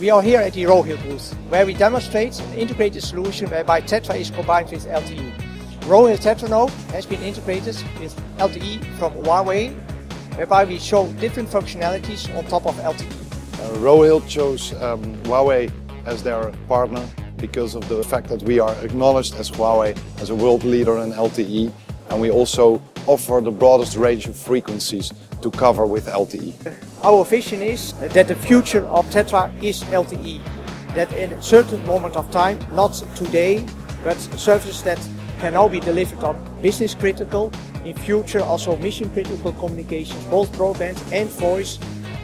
We are here at the Rohill booth, where we demonstrate an integrated solution whereby Tetra is combined with LTE. Rohill Tetranode has been integrated with LTE from Huawei, whereby we show different functionalities on top of LTE. Uh, Rohill chose um, Huawei as their partner because of the fact that we are acknowledged as Huawei as a world leader in LTE and we also offer the broadest range of frequencies to cover with LTE. Our vision is that the future of Tetra is LTE. That in a certain moment of time, not today, but services that can now be delivered on business critical, in future also mission critical communications, both broadband and voice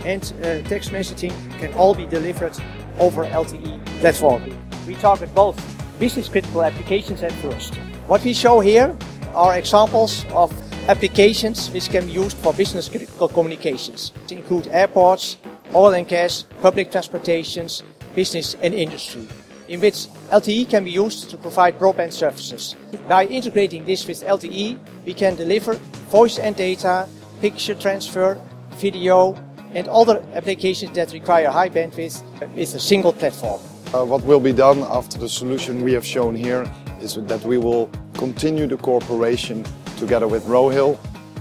and uh, text messaging can all be delivered over LTE platform. We target both business critical applications at first. What we show here are examples of applications which can be used for business critical communications. Include airports, oil and gas, public transportations, business and industry, in which LTE can be used to provide broadband services. By integrating this with LTE, we can deliver voice and data, picture transfer, video, and other applications that require high bandwidth with a single platform. Uh, what will be done after the solution we have shown here is that we will continue the cooperation together with Rohill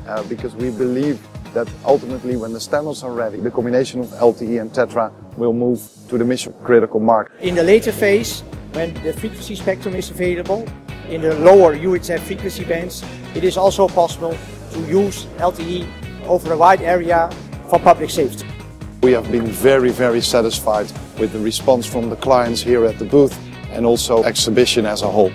uh, because we believe that ultimately when the standards are ready, the combination of LTE and Tetra will move to the mission critical market. In the later phase, when the frequency spectrum is available, in the lower UHF frequency bands, it is also possible to use LTE over a wide area for public safety. We have been very, very satisfied with the response from the clients here at the booth and also exhibition as a whole.